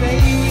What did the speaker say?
baby.